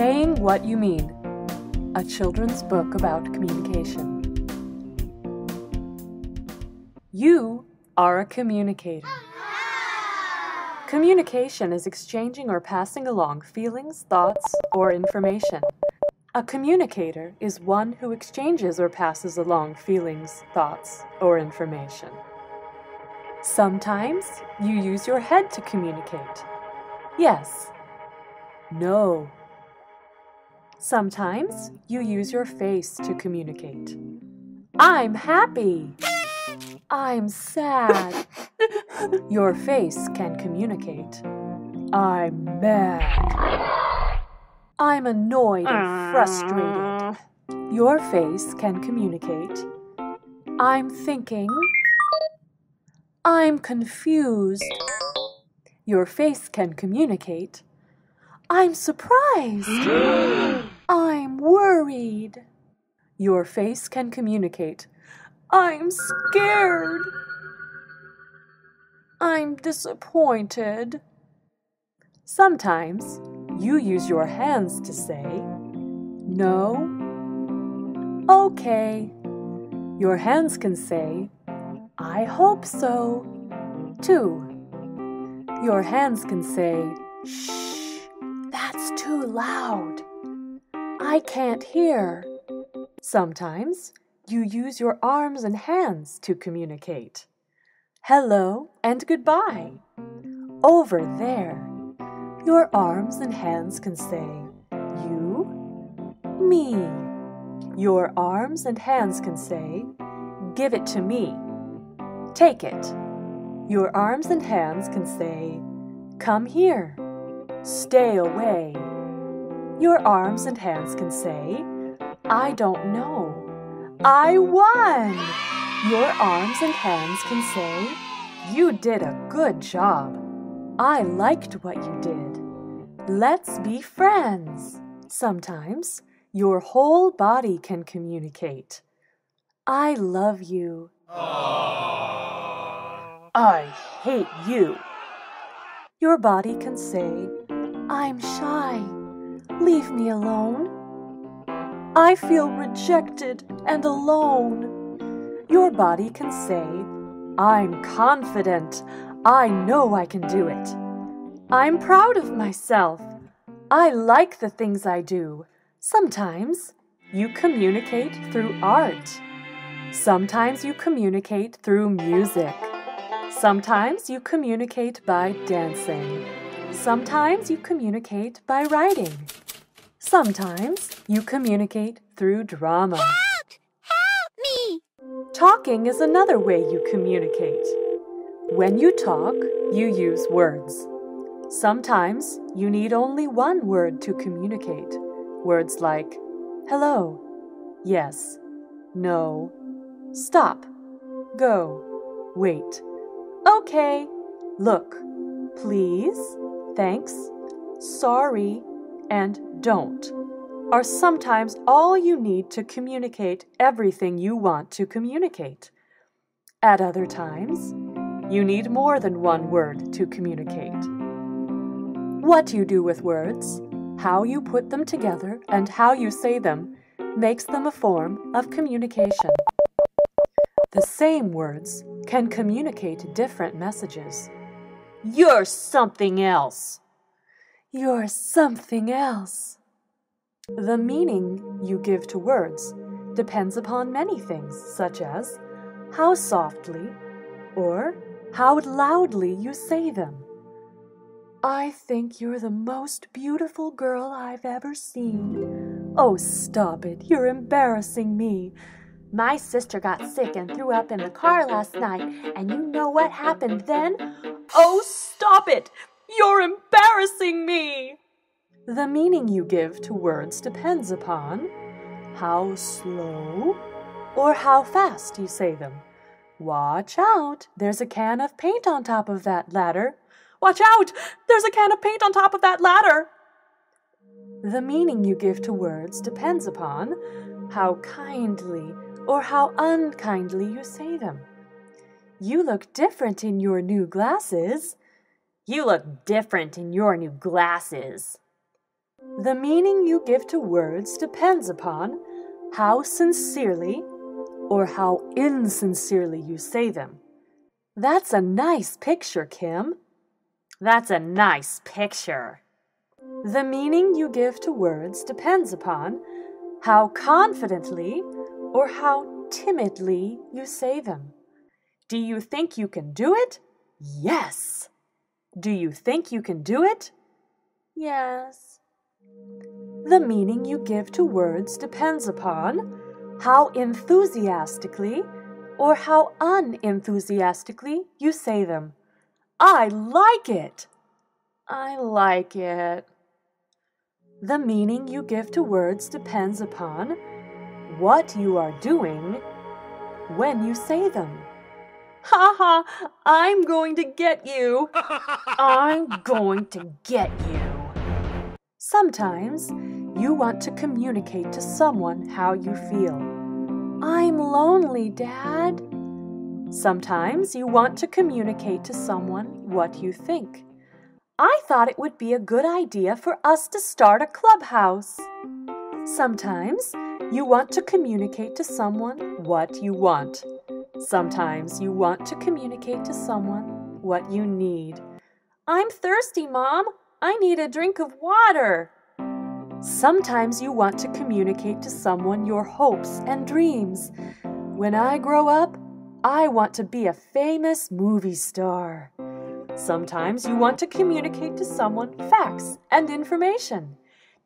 Saying What You Mean, a children's book about communication. You are a communicator. Communication is exchanging or passing along feelings, thoughts, or information. A communicator is one who exchanges or passes along feelings, thoughts, or information. Sometimes you use your head to communicate. Yes. No. Sometimes you use your face to communicate. I'm happy. I'm sad. Your face can communicate. I'm mad. I'm annoyed and frustrated. Your face can communicate. I'm thinking. I'm confused. Your face can communicate. I'm surprised. I'm worried. Your face can communicate. I'm scared. I'm disappointed. Sometimes you use your hands to say, No. Okay. Your hands can say, I hope so, too. Your hands can say, Shh, that's too loud. I can't hear. Sometimes you use your arms and hands to communicate. Hello and goodbye. Over there, your arms and hands can say, You, me. Your arms and hands can say, Give it to me. Take it. Your arms and hands can say, Come here. Stay away. Your arms and hands can say, I don't know. I won! Your arms and hands can say, You did a good job. I liked what you did. Let's be friends. Sometimes your whole body can communicate. I love you. I hate you. Your body can say, I'm shy. Leave me alone. I feel rejected and alone. Your body can say, I'm confident. I know I can do it. I'm proud of myself. I like the things I do. Sometimes you communicate through art. Sometimes you communicate through music. Sometimes you communicate by dancing. Sometimes you communicate by writing. Sometimes you communicate through drama. Help! Help me! Talking is another way you communicate. When you talk, you use words. Sometimes you need only one word to communicate. Words like hello, yes, no, stop, go, wait, okay, look, please, thanks, sorry, and don't are sometimes all you need to communicate everything you want to communicate. At other times, you need more than one word to communicate. What you do with words, how you put them together, and how you say them makes them a form of communication. The same words can communicate different messages. You're something else. You're something else. The meaning you give to words depends upon many things, such as how softly or how loudly you say them. I think you're the most beautiful girl I've ever seen. Oh, stop it. You're embarrassing me. My sister got sick and threw up in the car last night, and you know what happened then? Oh, stop it! You're embarrassing me! The meaning you give to words depends upon how slow or how fast you say them. Watch out, there's a can of paint on top of that ladder. Watch out, there's a can of paint on top of that ladder. The meaning you give to words depends upon how kindly or how unkindly you say them. You look different in your new glasses. You look different in your new glasses. The meaning you give to words depends upon how sincerely or how insincerely you say them. That's a nice picture, Kim. That's a nice picture. The meaning you give to words depends upon how confidently or how timidly you say them. Do you think you can do it? Yes. Do you think you can do it? Yes. The meaning you give to words depends upon how enthusiastically or how unenthusiastically you say them. I like it. I like it. The meaning you give to words depends upon what you are doing when you say them. Ha ha! I'm going to get you! I'm going to get you! Sometimes you want to communicate to someone how you feel. I'm lonely, Dad. Sometimes you want to communicate to someone what you think. I thought it would be a good idea for us to start a clubhouse. Sometimes you want to communicate to someone what you want. Sometimes you want to communicate to someone what you need. I'm thirsty, Mom. I need a drink of water. Sometimes you want to communicate to someone your hopes and dreams. When I grow up, I want to be a famous movie star. Sometimes you want to communicate to someone facts and information.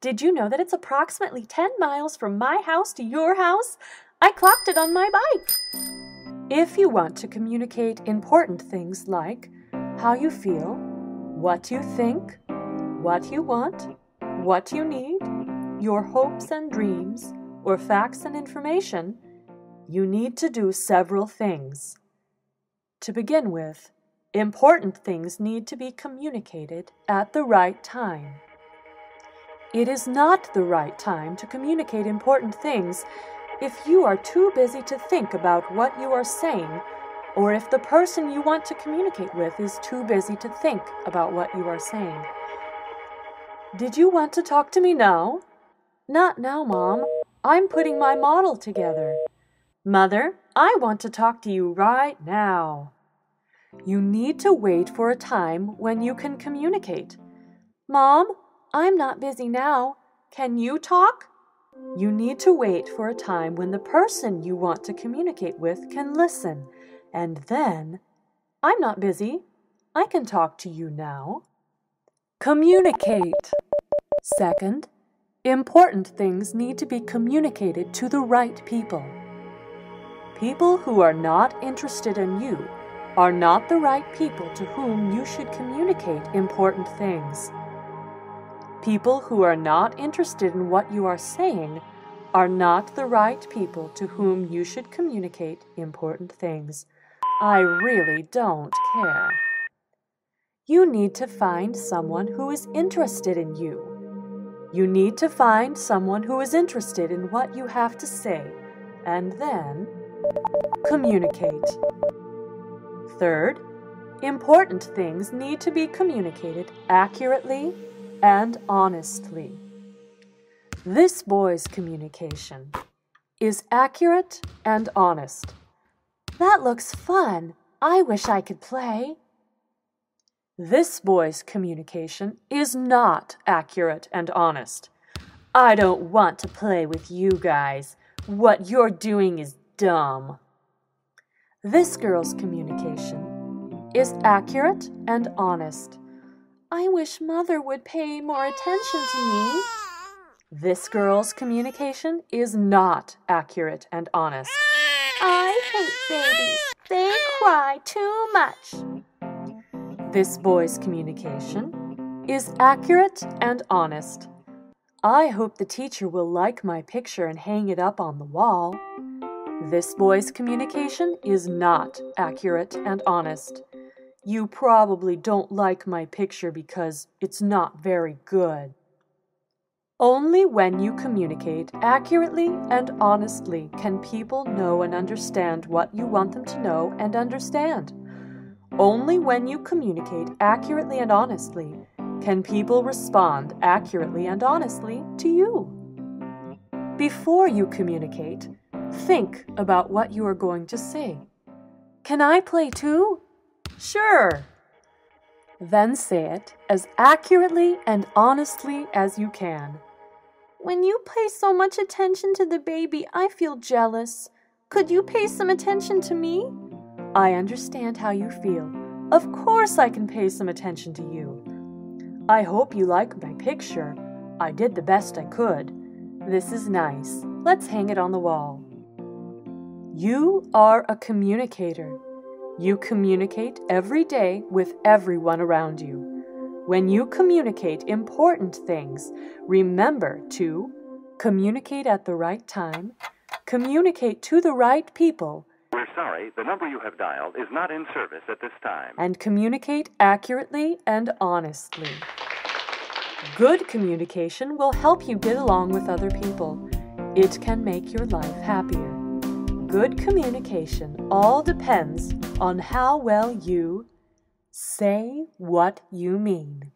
Did you know that it's approximately 10 miles from my house to your house? I clocked it on my bike. If you want to communicate important things like how you feel, what you think, what you want, what you need, your hopes and dreams, or facts and information, you need to do several things. To begin with, important things need to be communicated at the right time. It is not the right time to communicate important things if you are too busy to think about what you are saying, or if the person you want to communicate with is too busy to think about what you are saying. Did you want to talk to me now? Not now, Mom. I'm putting my model together. Mother, I want to talk to you right now. You need to wait for a time when you can communicate. Mom, I'm not busy now. Can you talk? You need to wait for a time when the person you want to communicate with can listen, and then, I'm not busy. I can talk to you now. Communicate. Second, important things need to be communicated to the right people. People who are not interested in you are not the right people to whom you should communicate important things. People who are not interested in what you are saying are not the right people to whom you should communicate important things. I really don't care. You need to find someone who is interested in you. You need to find someone who is interested in what you have to say, and then communicate. Third, important things need to be communicated accurately and honestly. This boy's communication is accurate and honest. That looks fun. I wish I could play. This boy's communication is not accurate and honest. I don't want to play with you guys. What you're doing is dumb. This girl's communication is accurate and honest. I wish Mother would pay more attention to me. This girl's communication is not accurate and honest. I hate babies. They cry too much. This boy's communication is accurate and honest. I hope the teacher will like my picture and hang it up on the wall. This boy's communication is not accurate and honest. You probably don't like my picture because it's not very good. Only when you communicate accurately and honestly can people know and understand what you want them to know and understand. Only when you communicate accurately and honestly can people respond accurately and honestly to you? Before you communicate, think about what you are going to say. Can I play too? Sure. Then say it as accurately and honestly as you can. When you pay so much attention to the baby, I feel jealous. Could you pay some attention to me? I understand how you feel. Of course, I can pay some attention to you. I hope you like my picture. I did the best I could. This is nice. Let's hang it on the wall. You are a communicator. You communicate every day with everyone around you. When you communicate important things, remember to communicate at the right time, communicate to the right people, We're sorry, the number you have dialed is not in service at this time. and communicate accurately and honestly. Good communication will help you get along with other people. It can make your life happier. Good communication all depends on how well you say what you mean.